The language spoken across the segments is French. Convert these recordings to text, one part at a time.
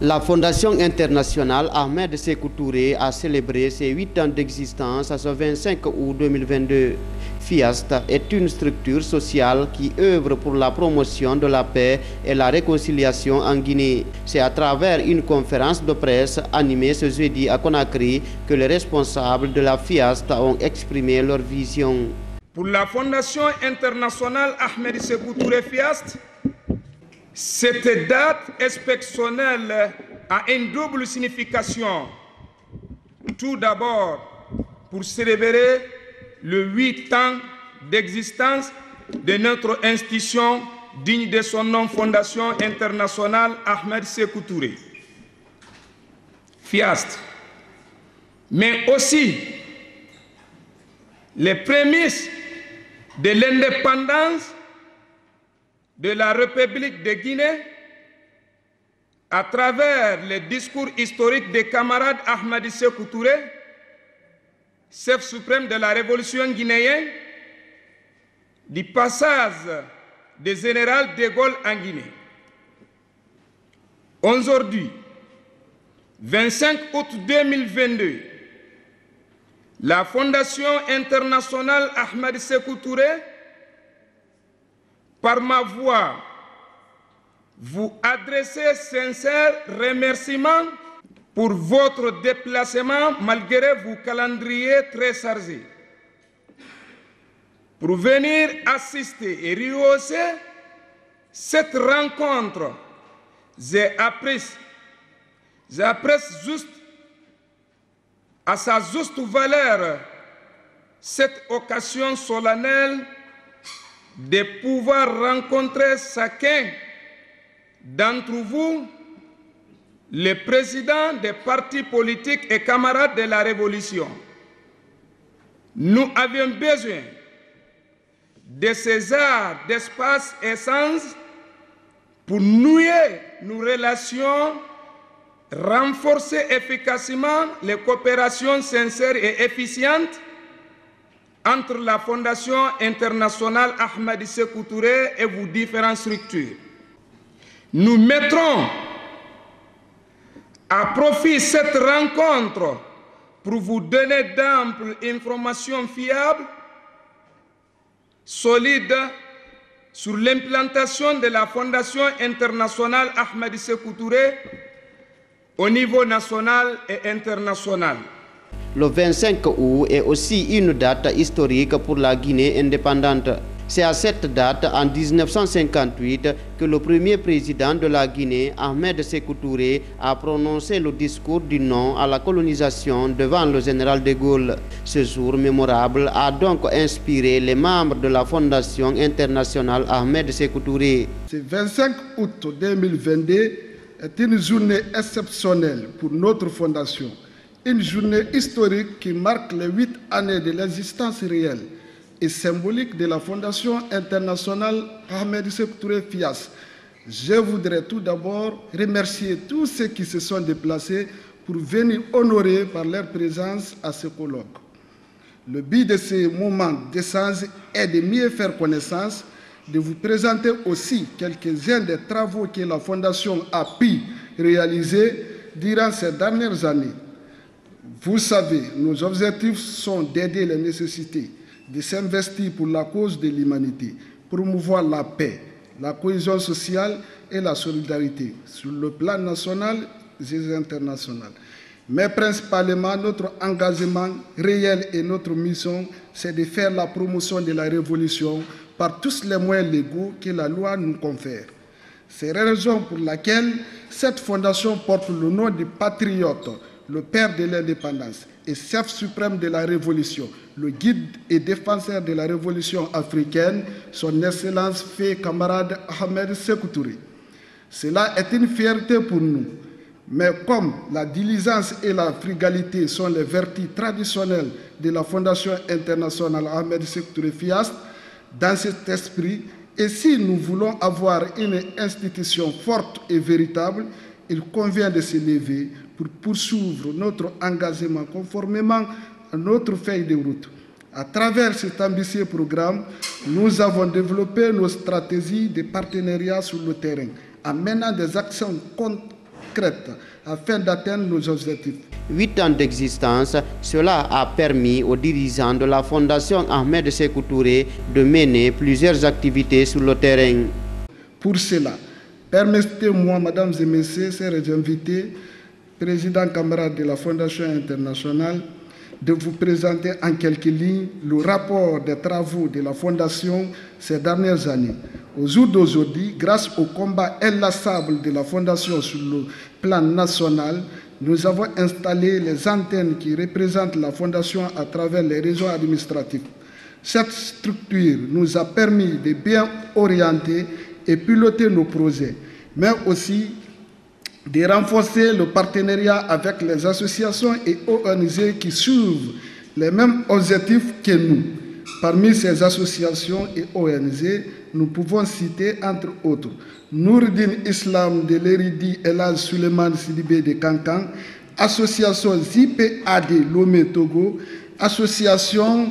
La Fondation internationale Ahmed Sékou Touré a célébré ses 8 ans d'existence à ce 25 août 2022. FIAST est une structure sociale qui œuvre pour la promotion de la paix et la réconciliation en Guinée. C'est à travers une conférence de presse animée ce jeudi à Conakry que les responsables de la FIAST ont exprimé leur vision. Pour la Fondation internationale Ahmed FIAST, cette date exceptionnelle a une double signification. Tout d'abord, pour célébrer le huit ans d'existence de notre institution digne de son nom Fondation internationale Ahmed Sékou Touré. FIAST. Mais aussi les prémices de l'indépendance de la République de Guinée à travers les discours historiques des camarades Ahmadi Sékou Touré, chef suprême de la révolution guinéenne, du passage des général de Gaulle en Guinée. Aujourd'hui, 25 août 2022, la Fondation internationale Ahmed Sékou Touré par ma voix, vous adresser sincères remerciements pour votre déplacement malgré vos calendriers très chargés. Pour venir assister et rehausser cette rencontre, appris, j'apprécie juste à sa juste valeur cette occasion solennelle de pouvoir rencontrer chacun d'entre vous, les présidents des partis politiques et camarades de la Révolution. Nous avions besoin de ces arts d'espace essence pour nouer nos relations, renforcer efficacement les coopérations sincères et efficientes entre la Fondation internationale Ahmed Sékou Touré et vos différentes structures. Nous mettrons à profit cette rencontre pour vous donner d'amples informations fiables, solides, sur l'implantation de la Fondation internationale Sékou Touré au niveau national et international. Le 25 août est aussi une date historique pour la Guinée indépendante. C'est à cette date, en 1958, que le premier président de la Guinée, Ahmed Sékou Touré, a prononcé le discours du non à la colonisation devant le général de Gaulle. Ce jour mémorable a donc inspiré les membres de la Fondation internationale Ahmed Sékou Touré. Ce 25 août 2022 est une journée exceptionnelle pour notre fondation une journée historique qui marque les huit années de l'existence réelle et symbolique de la Fondation internationale Ahmed Touré Fias. Je voudrais tout d'abord remercier tous ceux qui se sont déplacés pour venir honorer par leur présence à ce colloque. Le but de ces moments d'essence est de mieux faire connaissance, de vous présenter aussi quelques-uns des travaux que la Fondation a pu réaliser durant ces dernières années vous savez, nos objectifs sont d'aider les nécessités, de s'investir pour la cause de l'humanité, promouvoir la paix, la cohésion sociale et la solidarité sur le plan national et international. Mais principalement, notre engagement réel et notre mission, c'est de faire la promotion de la révolution par tous les moyens légaux que la loi nous confère. C'est la raison pour laquelle cette fondation porte le nom de patriote le père de l'indépendance et chef suprême de la révolution, le guide et défenseur de la révolution africaine, son Excellence fait camarade Ahmed Sékou Cela est une fierté pour nous. Mais comme la diligence et la frugalité sont les vertus traditionnelles de la Fondation internationale Ahmed Sékou FIAST, dans cet esprit, et si nous voulons avoir une institution forte et véritable, il convient de se lever pour poursuivre notre engagement conformément à notre feuille de route. À travers cet ambitieux programme, nous avons développé nos stratégies de partenariat sur le terrain en menant des actions concrètes afin d'atteindre nos objectifs. Huit ans d'existence, cela a permis aux dirigeants de la Fondation Ahmed Sékou Touré de mener plusieurs activités sur le terrain. Pour cela, permettez-moi, mesdames et messieurs, chers invités, président camarade de la Fondation internationale, de vous présenter en quelques lignes le rapport des travaux de la Fondation ces dernières années. Au jour d'aujourd'hui, grâce au combat inlassable de la Fondation sur le plan national, nous avons installé les antennes qui représentent la Fondation à travers les réseaux administratifs. Cette structure nous a permis de bien orienter et piloter nos projets, mais aussi de renforcer le partenariat avec les associations et ONG qui suivent les mêmes objectifs que nous. Parmi ces associations et ONG, nous pouvons citer entre autres Nourdin Islam de l'Eridi Elal Suleiman Sidibé de Kankan, Association ZIPAD Lomé Togo, Association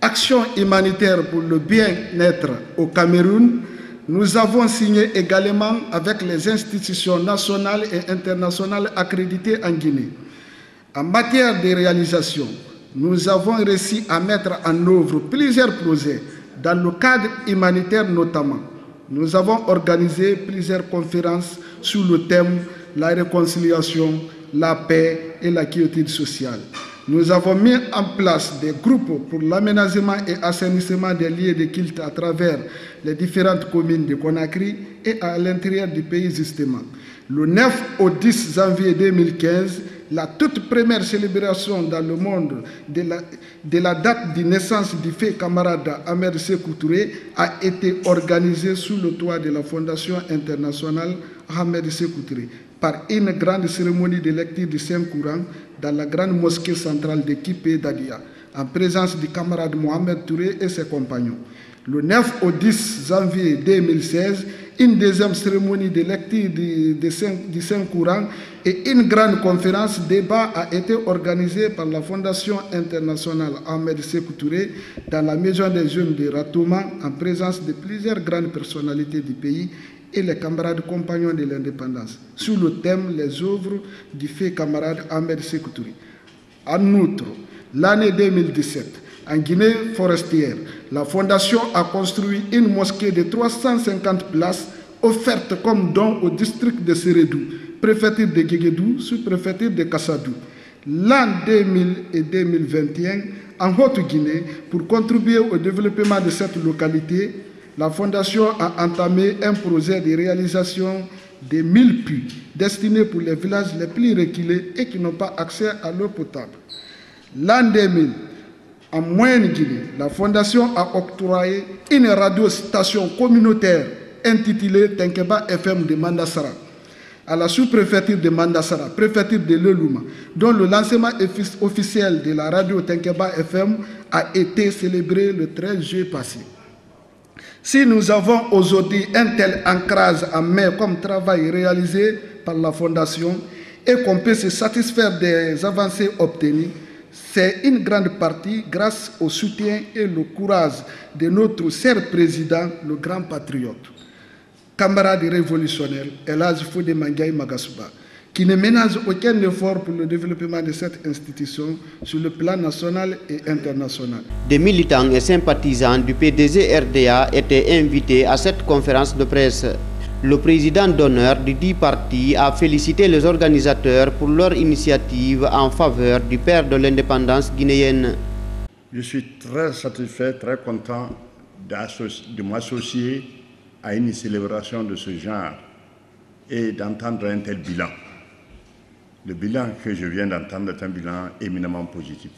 Action humanitaire pour le bien-être au Cameroun, nous avons signé également avec les institutions nationales et internationales accréditées en Guinée. En matière de réalisation, nous avons réussi à mettre en œuvre plusieurs projets, dans le cadre humanitaire notamment. Nous avons organisé plusieurs conférences sous le thème la réconciliation, la paix et la quiétude sociale. Nous avons mis en place des groupes pour l'aménagement et assainissement des lieux de culte à travers les différentes communes de Conakry et à l'intérieur du pays justement. Le 9 au 10 janvier 2015, la toute première célébration dans le monde de la, date de naissance du fait camarade Ahmed Sékou Touré a été organisée sous le toit de la Fondation internationale Ahmed Sékou Touré par une grande cérémonie de lecture du Saint-Courant dans la grande mosquée centrale de Kipé en présence du camarade Mohamed Touré et ses compagnons. Le 9 au 10 janvier 2016, une deuxième cérémonie de lecture du, Saint-Courant et une grande conférence débat a été organisée par la Fondation internationale Ahmed Sékou Touré dans la maison des jeunes de Ratouma en présence de plusieurs grandes personnalités du pays et les camarades compagnons de l'indépendance, sous le thème Les œuvres du fait camarade Ahmed Sékou Touré. En outre, l'année 2017, en Guinée forestière, la Fondation a construit une mosquée de 350 places offerte comme don au district de Sérédou, préfecture de Guéguédou, sous-préfecture de Kassadou. L'an 2000 et 2021, en Haute-Guinée, pour contribuer au développement de cette localité, la Fondation a entamé un projet de réalisation de 1000 puits destinés pour les villages les plus reculés et qui n'ont pas accès à l'eau potable. L'an 2000, en Moyenne-Guinée, la Fondation a octroyé une radio-station communautaire intitulée Tenkeba FM de Mandassara à la sous-préfecture de Mandassara, préfecture de Lelouma, dont le lancement officiel de la radio Tenkeba FM a été célébré le 13 juillet passé. Si nous avons aujourd'hui un tel ancrage en mer comme travail réalisé par la Fondation et qu'on peut se satisfaire des avancées obtenues, c'est une grande partie grâce au soutien et le courage de notre cher président, le grand patriote, camarade révolutionnaire, Elaz Foude Mangaï Magasuba, qui ne ménage aucun effort pour le développement de cette institution sur le plan national et international. Des militants et sympathisants du PDG RDA étaient invités à cette conférence de presse. Le président d'honneur du dit parti a félicité les organisateurs pour leur initiative en faveur du père de l'indépendance guinéenne. Je suis très satisfait, très content de m'associer à une célébration de ce genre et d'entendre un tel bilan. Le bilan que je viens d'entendre est un bilan éminemment positif.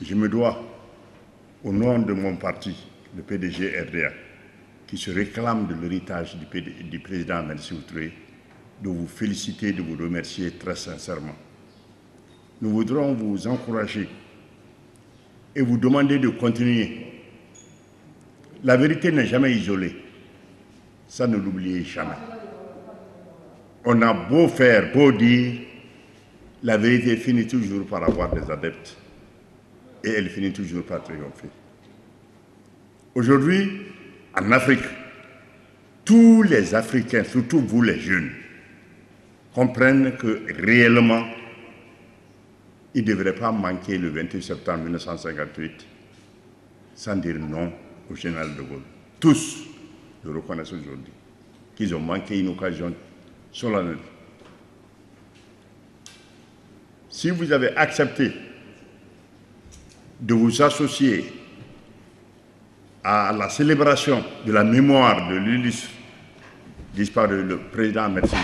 Je me dois, au nom de mon parti, le PDG RDA, qui se réclame de l'héritage du, président Merci Outré, de vous féliciter, de vous remercier très sincèrement. Nous voudrons vous encourager et vous demander de continuer. La vérité n'est jamais isolée. Ça, ne l'oubliez jamais. On a beau faire, beau dire, la vérité finit toujours par avoir des adeptes. Et elle finit toujours par triompher. Aujourd'hui, en Afrique, tous les Africains, surtout vous les jeunes, comprennent que réellement, il ne devrait pas manquer le 28 septembre 1958 sans dire non au général de Gaulle. Tous le reconnaissent aujourd'hui, qu'ils ont manqué une occasion solennelle. Si vous avez accepté de vous associer à la célébration de la mémoire de l'illustre disparu, le président Merci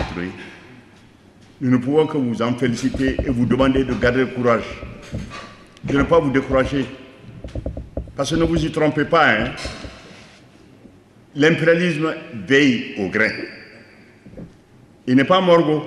nous ne pouvons que vous en féliciter et vous demander de garder le courage, de ne pas vous décourager. Parce que ne vous y trompez pas, hein. l'impérialisme veille au grain. Il n'est pas morgo.